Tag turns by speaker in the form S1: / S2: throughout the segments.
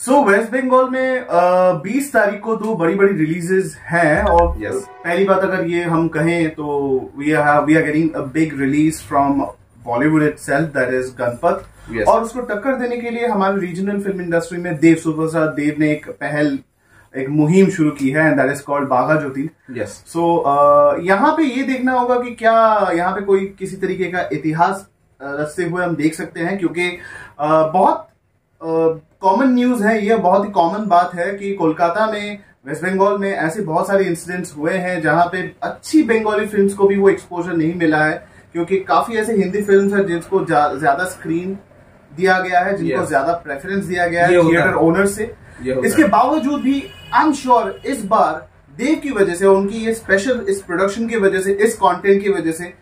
S1: सो waste Bengal में बीस तारीख को दो बड़ी बड़ी रिलीजेस हैं और
S2: Yes.
S1: पहली बात अगर ये हम कहें तो we are we are getting a big release from Bollywood itself that is Ganapath और उसको टक्कर देने के लिए हमारे रीजनल फ़िल्म इंडस्ट्री में देव सुपरस्टार देव ने एक पहल एक मुहिम शुरू की है and that is called Bagha Jyoti
S2: yes
S1: so यहाँ पे ये देखना होगा कि क्या यहाँ पे कोई किसी तरीके का इतिहास अ, रचते हुए हम देख सकते हैं क्योंकि अ, बहुत कॉमन न्यूज़ है यह बहुत ही कॉमन बात है कि कोलकाता में वेस्ट बंगाल में ऐसे बहुत सारे इंसिडेंट्स हुए हैं जहाँ पे अच्छी बंगाली फिल्म्स को भी वो एक्सपोजर नहीं मिला है क्योंकि काफ़ी ऐसे हिंदी फिल्म्स हैं जिसको जा- ज़्यादा स्क्रीन दिया गया है जिनको
S2: Yes.
S1: ज़्यादा प्रेफरेंस दिया गया है थिएटर ओनर से। इसके बावजूद भी आई एम श्योर इस बार देव की वजह से उनकी ये स्पेशल इस प्रोडक्शन की वजह से इस कंटेंट की वजह से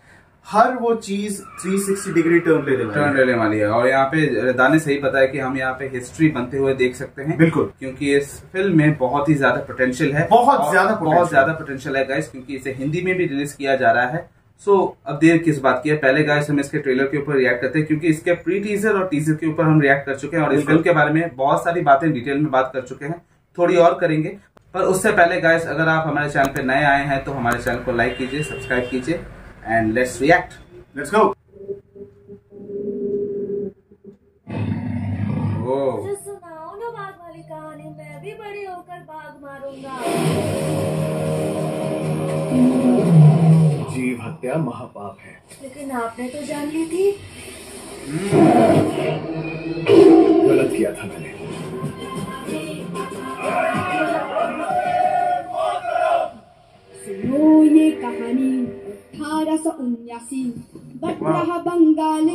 S1: हर वो चीज़ 360 डिग्री टर्न ले
S2: टर्न
S1: लेना
S2: लेने वाली है। और यहाँ पे दाने सही पता है कि हम यहाँ पे हिस्ट्री बनते हुए देख सकते हैं।
S1: बिल्कुल।
S2: क्योंकि इस फ़िल्म में बहुत ही ज़्यादा पोटेंशियल है।
S1: बहुत ज़्यादा
S2: बहुत ज़्यादा पोटेंशियल है गाइस क्योंकि इसे हिंदी में भी रिलीज़ किया जा रहा है। सो so, अब देर किस बात की है? पहले गाइस हम इसके ट्रेलर के ऊपर रिएक्ट करते हैं क्योंकि इसके प्री टीजर और टीजर के ऊपर हम रिएक्ट कर चुके हैं। और इस फ़िल्म के बारे में बहुत सारी बातें डिटेल में बात कर चुके हैं। थोड़ी और करेंगे। पर उससे पहले गाइस अगर आप हमारे चैनल पे नए आए हैं तो हमारे चैनल को लाइक कीजिए सब्सक्राइब कीजिए। And let's react
S1: let's go
S2: ओ
S3: सुनाओ ना बाघ वाली कहानी मैं भी बड़ी होकर बाघ मारूँगा।
S4: जीव हत्या महापाप है।
S3: लेकिन आपने तो जान ली थी।
S4: गलत किया था मैंने।
S5: सौ उन्यासी बंगाल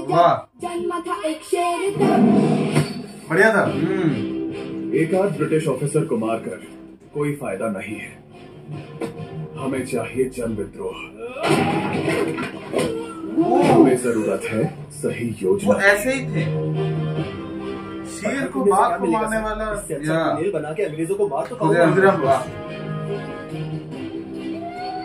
S5: जन्म था एक शेर
S1: बढ़िया था
S2: हम्म
S4: एक आध ब्रिटिश ऑफिसर को मारकर कोई फ़ायदा नहीं है हमें चाहिए जन विद्रोह हमें ज़रूरत है सही
S2: वो
S4: योजना
S2: ऐसे ही थे
S1: शेर को बाघ को मारने वाला
S2: या।
S4: बना के अंग्रेज़ों को मार तो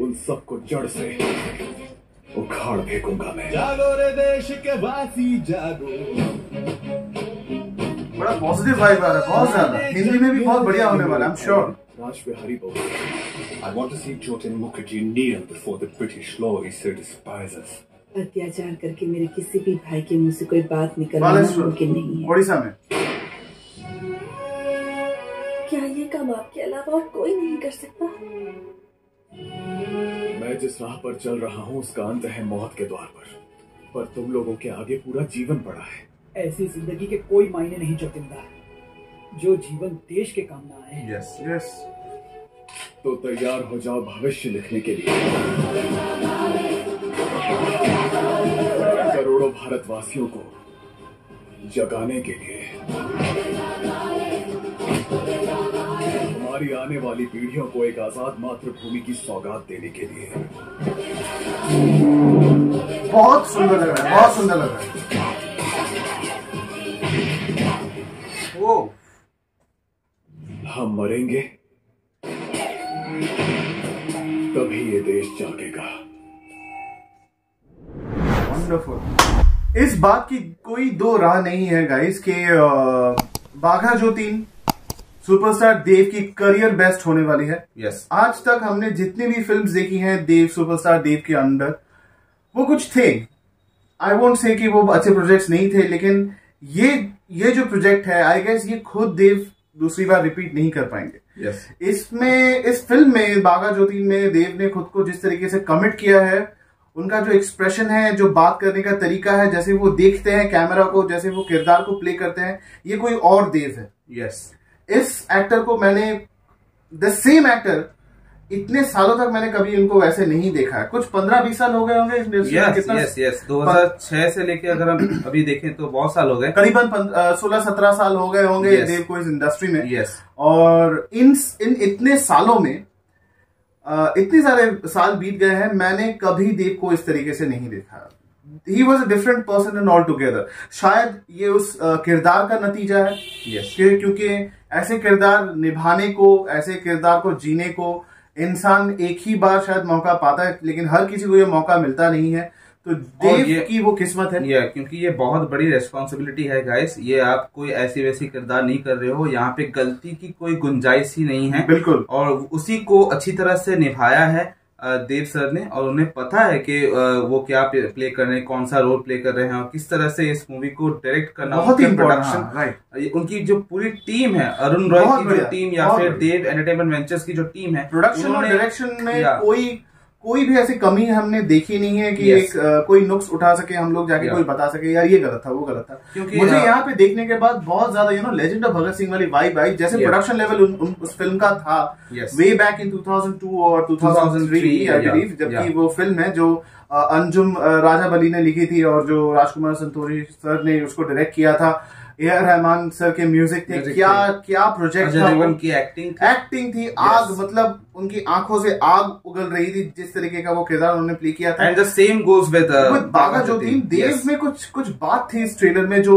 S4: उन सबको जड़ से उखाड़ फेंकूँगा मैं। जागो रे देश के वासी जागो।
S1: बड़ा पॉजिटिव वाइब आ रहा है बहुत ज़्यादा। हिंदी में भी बहुत बढ़िया होने वाला है I am sure
S4: Raj Bihari बोल।
S6: I want to see Jyotin Mukherjee kneel before the British law he so despises.
S7: अत्याचार करके मेरे किसी भी भाई के मुँह से कोई बात निकलना मुमकिन नहीं है।
S1: ओडिशा में।
S3: क्या ये काम आपके अलावा और कोई नहीं कर सकता?
S4: मैं जिस राह पर चल रहा हूँ उसका अंत है मौत के द्वार पर। पर तुम लोगों के आगे पूरा जीवन पड़ा है।
S8: ऐसी ज़िंदगी के कोई मायने नहीं जोतिंदा जो जीवन देश के काम ना आए
S2: यस
S1: यस
S4: तो तैयार हो जाओ भविष्य लिखने के लिए। करोड़ों भारतवासियों को जगाने के लिए। हमारी आने वाली पीढ़ियों को एक आज़ाद मातृभूमि की सौगात देने के लिए।
S1: बहुत सुंदर लग रहा है बहुत सुंदर लग रहा है।
S2: ओ।
S4: हम मरेंगे तभी ये देश जागेगा।
S1: वंडरफुल इस बात की कोई दो राह नहीं है गाइस के बाघा जो ज्योतिन सुपरस्टार देव की करियर बेस्ट होने वाली है।
S2: Yes yes.
S1: आज तक हमने जितनी भी फिल्म्स देखी हैं देव सुपरस्टार देव के अंदर वो कुछ थे। आई वोंट से कि वो अच्छे प्रोजेक्ट्स नहीं थे लेकिन ये ये जो प्रोजेक्ट है आई गेस ये खुद देव दूसरी बार रिपीट नहीं कर पाएँगे।
S2: यस
S1: इसमें इस फ़िल्म में बागा ज्योति में देव ने खुद को जिस तरीके से कमिट किया है उनका जो एक्सप्रेशन है जो बात करने का तरीका है जैसे वो देखते हैं कैमरा को जैसे वो किरदार को प्ले करते हैं ये कोई और देव है।
S2: यस
S1: इस एक्टर को मैंने द सेम एक्टर इतने सालों तक मैंने कभी इनको वैसे नहीं देखा। है कुछ पंद्रह बीस साल हो गए होंगे इस
S2: यस यस 2006 से लेके अगर हम अभी देखें तो बहुत साल हो गए।
S1: करीबन सोलह सत्रह साल हो गए होंगे
S2: Yes.
S1: देव को इस इंडस्ट्री में।
S2: यस
S1: और इन इन इतने सालों में इतने सारे साल बीत गए हैं मैंने कभी देव को इस तरीके से नहीं देखा। He was a different person in all together शायद ये उस किरदार का नतीजा है? कि- क्योंकि ऐसे किरदार निभाने को ऐसे किरदार को जीने को इंसान एक ही बार शायद मौका पाता है लेकिन हर किसी को ये मौका मिलता नहीं है। तो देव
S2: ये-
S1: की वो किस्मत है।
S2: या क्योंकि ये बहुत बड़ी रेस्पॉन्सिबिलिटी है गाइस ये आप कोई ऐसी वैसी किरदार नहीं कर रहे हो यहाँ पे गलती की कोई गुंजाइश ही नहीं है।
S1: बिल्कुल।
S2: और उसी को अच्छी तरह से निभाया है। देव सर ने और उन्हें पता है कि वो क्या प्ले कर रहे हैं कौन सा रोल प्ले कर रहे हैं और किस तरह से इस मूवी को डायरेक्ट करना
S1: बहुत ही इम्पोर्टेंट
S2: production,
S1: राइट
S2: उनकी जो पूरी टीम है अरुण रॉय की जो टीम या फिर देव एंटरटेनमेंट वेंचर्स की जो टीम है
S1: प्रोडक्शन और डायरेक्शन में कोई कोई भी ऐसी कमी हमने देखी नहीं है कि
S2: Yes.
S1: एक अ, कोई नुक्स उठा सके हम लोग जाके
S2: Yeah.
S1: कोई बता सके यार ये गलत था वो गलत था
S2: क्योंकि,
S1: मुझे
S2: uh,
S1: यहाँ पे देखने के बाद बहुत ज़्यादा you know legend of Bhagat Singh वाली वाइब आई जैसे
S2: Yeah.
S1: प्रोडक्शन लेवल उन, उन, उस फ़िल्म का था वे बैक इन 2002 और 2003 आई
S2: yeah,
S1: बिलीव जबकि वो फ़िल्म है जो अंजुम राजा बली ने लिखी थी और जो राजकुमार संतोषी सर ने उसको डायरेक्ट किया था ए आर रहमान सर के म्यूज़िक थे।
S2: म्यूज़िक
S1: क्या
S2: थे।
S1: क्या प्रोजेक्ट था
S2: उनकी
S1: एक्टिंग
S2: की एक्टिंग
S1: थी। आग मतलब उनकी आँखों से आग उगल रही थी जिस तरीके का वो किरदार उन्होंने प्ले किया था।
S2: And the same goes with
S1: Bagha Bagha थी देव में कुछ कुछ बात थी इस ट्रेलर में जो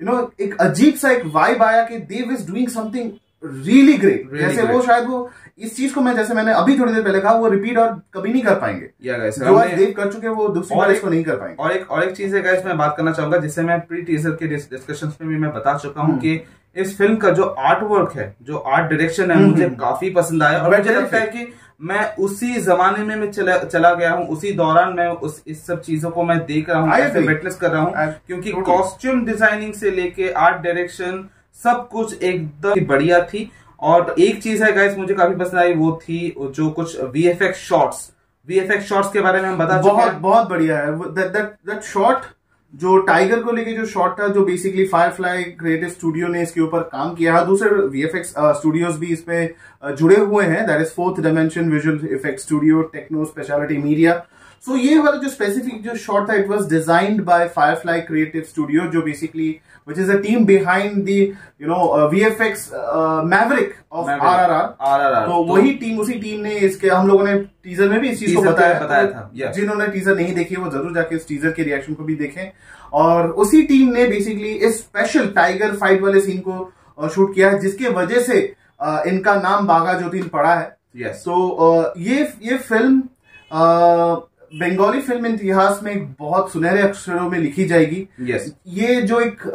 S1: यू नो एक अजीब सा एक वाइब आया कि Dev is doing something really great
S2: Really
S1: जैसे वो शायद वो इस चीज़ को मैं जैसे मैंने अभी थोड़ी देर पहले कहा वो रिपीट और कभी नहीं कर पाएँगे।
S2: या
S1: जो आज देव कर चुके वो दूसरी बार इसको नहीं कर पाएँगे।
S2: और एक और एक चीज़ है गाइस मैं बात करना चाहूँगा जिसे मैं प्री टीजर के डिस्कशंस में भी मैं बता चुका
S1: हम्म।
S2: हूँ कि इस फ़िल्म का जो आर्ट वर्क है जो आर्ट डायरेक्शन है मुझे काफ़ी पसंद आया और मुझे लगता है कि मैं उसी जमाने में मैं चला चला गया हूँ उसी दौरान मैं उस इस सब चीज़ों को मैं देख रहा हूँ. विटनेस कर रहा हूँ क्योंकि कॉस्ट्यूम डिज़ाइनिंग से लेके आर्ट डायरेक्शन सब कुछ एकदम बढ़िया थी। और एक चीज़ है गाइस मुझे काफ़ी पसंद आई वो थी जो कुछ वीएफएक्स शॉट्स वीएफएक्स शॉट्स के बारे में हम बता
S1: बहुत बहुत बढ़िया है। दैट दैट दैट शॉट जो टाइगर को लेके जो शॉट था जो बेसिकली फायरफ्लाई क्रिएटिव स्टूडियो ने इसके ऊपर काम किया है दूसरे वीएफएक्स स्टूडियोज भी इस पे जुड़े हुए हैं। That is fourth dimension visual effect studio techno speciality media so ये वाला जो स्पेसिफिक जो शॉट था it was designed by Firefly creative studio जो basically which is a team behind the you know VFX maverick of
S2: Maverick,
S1: RRR
S2: RRR, RRR
S1: तो
S2: तो-
S1: वही team उसी टीम ने इसके हम लोगों ने टीजर में भी इस चीज़ को बताया
S2: बताया था, yeah.
S1: जिन्होंने टीजर नहीं देखी वो ज़रूर जाके इस टीजर के रिएक्शन को भी देखें। और उसी टीम ने बेसिकली इस स्पेशल टाइगर फाइट वाले सीन को शूट किया है जिसके वजह से इनका नाम बागा ज्योतिन पड़ा है।
S2: यस
S1: तो अ, ये ये फ़िल्म बंगाली फ़िल्म इतिहास में एक बहुत सुनहरे अक्षरों में लिखी जाएगी।
S2: यस
S1: ये जो एक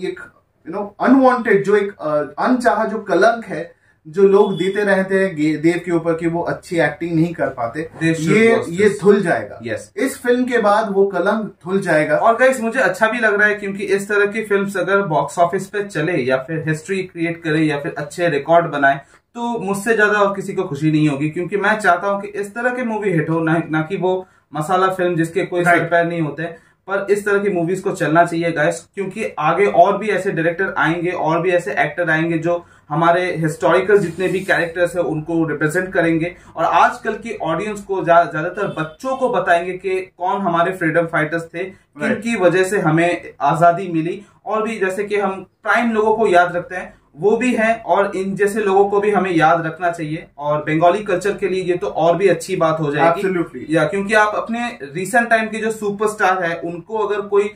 S1: एक यू नो अनवांटेड जो एक अनचाहा जो कलंक है जो लोग देते रहते हैं देव के ऊपर कि वो अच्छी एक्टिंग नहीं कर पाते ये ये धुल जाएगा।
S2: Yes.
S1: इस फ़िल्म के बाद वो कलंक धुल जाएगा।
S2: और गाइस मुझे अच्छा भी लग रहा है क्योंकि इस तरह की फिल्म्स अगर बॉक्स ऑफ़िस पे चले या फिर हिस्ट्री क्रिएट करे या फिर अच्छे रिकॉर्ड बनाए तो मुझसे ज़्यादा और किसी को खुशी नहीं होगी क्योंकि मैं चाहता हूँ कि इस तरह की मूवी हिट हो ना, ना कि वो मसाला फ़िल्म जिसके कोई सर पैर नहीं होते पर इस तरह की मूवीज़ को चलना चाहिए गाइस क्योंकि आगे और भी ऐसे डायरेक्टर आएँगे और भी ऐसे एक्टर आएँगे जो हमारे हिस्टोरिकल जितने भी कैरेक्टर्स है उनको रिप्रेजेंट करेंगे और आजकल की ऑडियंस को ज्या- ज़्यादातर बच्चों को बताएँगे कि कौन हमारे फ्रीडम फाइटर्स थे किनकी वजह से हमें आज़ादी मिली और भी जैसे कि हम प्राइम लोगों को याद रखते हैं वो भी हैं और इन जैसे लोगों को भी हमें याद रखना चाहिए और बंगाली कल्चर के लिए ये तो और भी अच्छी बात हो जाएगी. या क्योंकि आप अपने रिसेंट टाइम के जो सुपरस्टार है उनको अगर कोई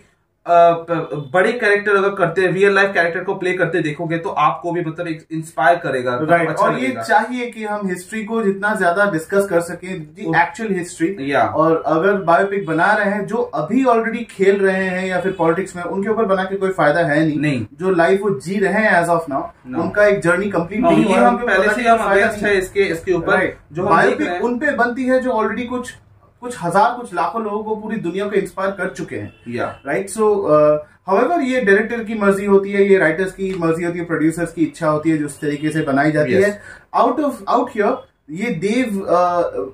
S2: बड़े कैरेक्टर अगर करते रियल लाइफ कैरेक्टर को प्ले करते देखोगे तो आपको भी मतलब इंस्पायर करेगा
S1: राइट
S2: अच्छा
S1: और ये चाहिए कि हम हिस्ट्री को जितना ज़्यादा डिस्कस कर सके एक्चुअल हिस्ट्री
S2: या।
S1: और अगर बायोपिक बना रहे हैं जो अभी ऑलरेडी खेल रहे हैं या फिर पॉलिटिक्स में उनके ऊपर बना के कोई फ़ायदा है नहीं।
S2: नहीं।
S1: जो लाइफ वो जी रहे हैं एज ऑफ़ नाउ उनका एक जर्नी कंप्लीट
S2: और
S1: नहीं
S2: पहले से हम
S1: नहीं।
S2: है इसके इसके ऊपर जो
S1: बायोपिक
S2: हैं।
S1: उन पे बनती है जो ऑलरेडी कुछ कुछ हज़ार कुछ लाखों लोगों को पूरी दुनिया को इंस्पायर कर चुके हैं। राइट सो हाउएवर ये डायरेक्टर की मर्ज़ी होती है ये राइटर्स की मर्ज़ी होती है प्रोड्यूसर्स की इच्छा होती है जो उस तरीके से बनाई जाती
S2: Yes.
S1: है आउट ऑफ़ आउट हियर ये देव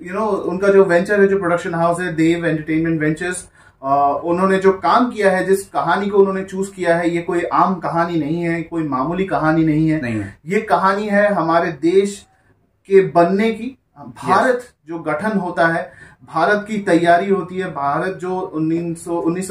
S1: यू नो उनका जो वेंचर है जो प्रोडक्शन हाउस है देव एंटरटेनमेंट वेंचर्स उन्होंने जो काम किया है जिस कहानी को उन्होंने चूज़ किया है ये कोई आम कहानी नहीं है कोई मामूली कहानी नहीं है।
S2: नहीं है।
S1: ये कहानी है हमारे देश के बनने की। भारत जो गठन होता है भारत की तैयारी होती है भारत जो उन्नीस उन्नीस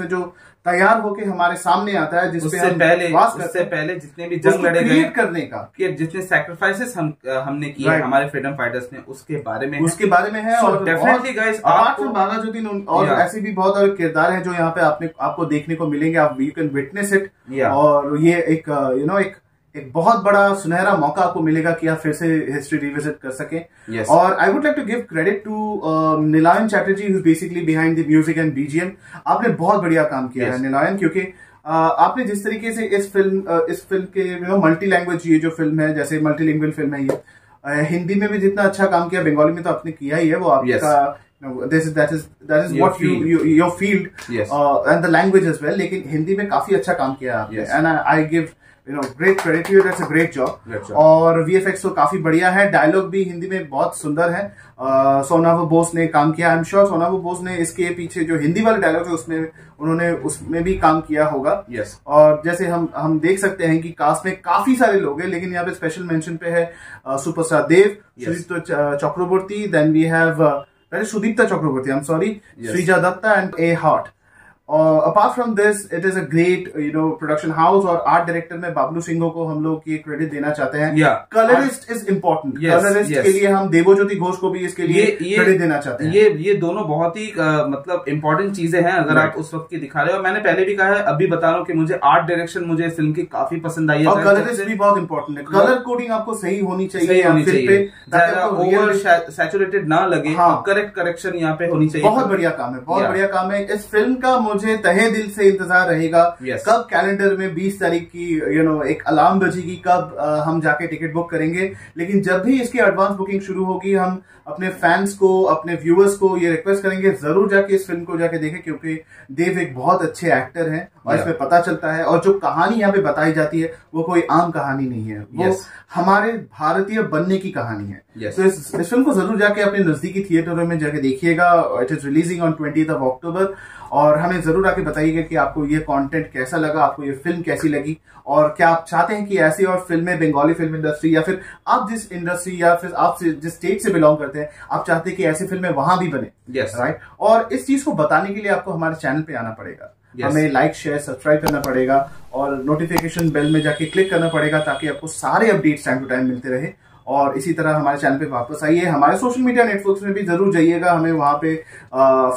S1: में जो तैयार होके हमारे सामने आता है हम
S2: पहले
S1: वास
S2: उससे पहले जितने भी जंग लड़े गए
S1: करने का
S2: कि जितने सैक्रिफाइसेस हम हमने किए
S1: Right.
S2: हमारे फ्रीडम फाइटर्स ने उसके बारे में।
S1: उसके बारे में है
S2: So,
S1: और
S2: guys,
S1: अपार्ट
S2: आपको-
S1: फ्रॉम बाघाजुद्दीन उन- और ऐसे भी बहुत और किरदार हैं जो यहाँ पे आपने आपको देखने को मिलेंगे आप यू कैन विटनेस इट और ये एक यू नो एक एक बहुत बड़ा सुनहरा मौका आपको मिलेगा कि आप फिर से हिस्ट्री रिविजिट कर सकें
S2: Yes.
S1: और I would like to give credit to Nilayan Chatterjee who basically behind the music and BGM आपने बहुत बढ़िया काम किया
S2: Yes.
S1: है नीलायन क्योंकि अ, आपने जिस तरीके से इस फ़िल्म अ, इस फ़िल्म के मल्टी लैंग्वेज ये जो फ़िल्म है जैसे मल्टी लैंग्वेज फ़िल्म है ये अ, हिंदी में भी जितना अच्छा काम किया बंगाली में तो आपने किया ही है वो आपका this is that is that is what you your field
S2: Yes.
S1: And the language as well लेकिन हिंदी में काफ़ी अच्छा काम किया आपने and I give you know great credit you that's a great job और वीएफएक्स तो काफ़ी बढ़िया है डायलॉग भी हिंदी में बहुत सुंदर है। अ, सोनावो बोस ने काम किया I am sure Sonavo Bose ने इसके पीछे जो हिंदी वाले डायलॉग है उसमें उन्होंने उसमें भी काम किया होगा।
S2: Yes.
S1: और जैसे हम हम देख सकते हैं कि कास्ट में काफ़ी सारे लोग हैं लेकिन यहाँ पे स्पेशल मेंशन पे है सुपरस्टार देव
S2: Yes.
S1: च- Chakraborty then we have Sudipta Chakraborty I am sorry Sreeja Dutta and a heart और apart from this it is a great you know production house और आर्ट डायरेक्टर में बाबलू सिंह को हम लोग ये क्रेडिट देना चाहते हैं। कलरिस्ट इज़ इम्पोर्टेंट कलरिस्ट के लिए हम देवोज्योति घोष को भी इसके लिए क्रेडिट देना चाहते हैं।
S2: ये ये दोनों बहुत ही अ, मतलब इंपॉर्टेंट चीज़ें हैं अगर
S1: Right.
S2: आप उस वक्त की दिखा रहे हो। मैंने पहले भी कहा है अभी बता रहा हूँ कि मुझे आर्ट डायरेक्शन मुझे फ़िल्म की काफ़ी पसंद आई है।
S1: और कलरिस्ट
S2: सबसे-
S1: भी बहुत इंपॉर्टेंट है। कलर कोडिंग आपको सही होनी चाहिए
S2: ओवर सैचुरेटेड ना लगे।
S1: हाँ।
S2: करेक्ट करेक्शन यहाँ पे होनी चाहिए।
S1: बहुत बढ़िया काम है बहुत बढ़िया काम है। इस फ़िल्म का मुझे तहे दिल से इंतज़ार रहेगा
S2: Yes.
S1: कब कैलेंडर में 20 तारीख की यू you नो know, एक अलार्म बजेगी कब अ, हम जाके टिकट बुक करेंगे लेकिन जब भी इसकी एडवांस बुकिंग शुरू होगी हम अपने फैंस को अपने व्यूअर्स को ये रिक्वेस्ट करेंगे ज़रूर जाके इस फ़िल्म को जाके देखें क्योंकि देव एक बहुत अच्छे एक्टर हैं और
S2: Yeah.
S1: इसमें पता चलता है और जो कहानी यहाँ पे बताई जाती है वो कोई आम कहानी नहीं है वो
S2: Yes.
S1: हमारे भारतीय बनने की कहानी है
S2: Yes.
S1: तो इस, इस फ़िल्म को ज़रूर जाके अपने नजदीकी थिएटरों में जाके देखिएगा it is releasing on twenty of October और हमें ज़रूर आके बताइएगा कि आपको ये कंटेंट कैसा लगा आपको ये फ़िल्म कैसी लगी और क्या आप चाहते हैं कि ऐसी और फ़िल्में बंगाली फ़िल्म इंडस्ट्री या फिर आप जिस इंडस्ट्री या फिर आप जिस स्टेट से बिलोंग करते हैं आप चाहते हैं कि ऐसी फ़िल्में वहाँ भी बने
S2: Yes.
S1: राइट और इस चीज़ को बताने के लिए आपको हमारे चैनल पे आना पड़ेगा
S2: Yes.
S1: हमें लाइक शेयर सब्सक्राइब करना पड़ेगा और नोटिफिकेशन बेल में जाके क्लिक करना पड़ेगा ताकि आपको सारे अपडेट्स टाइम टू टाइम मिलते रहे और इसी तरह हमारे चैनल पे वापस आइए। हमारे सोशल मीडिया नेटवर्क्स में भी ज़रूर जाइएगा हमें वहाँ पे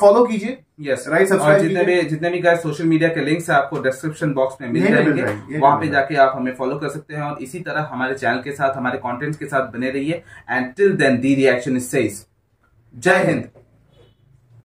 S1: फॉलो कीजिए।
S2: यस राइट
S1: सब्सक्राइब
S2: जितने भी जितने भी गाइस सोशल मीडिया के लिंक्स है आपको डिस्क्रिप्शन बॉक्स में मिल जाएँगे। वहाँ
S1: पे
S2: पे जाके आप हमें फॉलो कर सकते हैं और इसी तरह हमारे चैनल के साथ हमारे कंटेंट्स के साथ बने रहिए। And till then the reaction is says जय हिंद।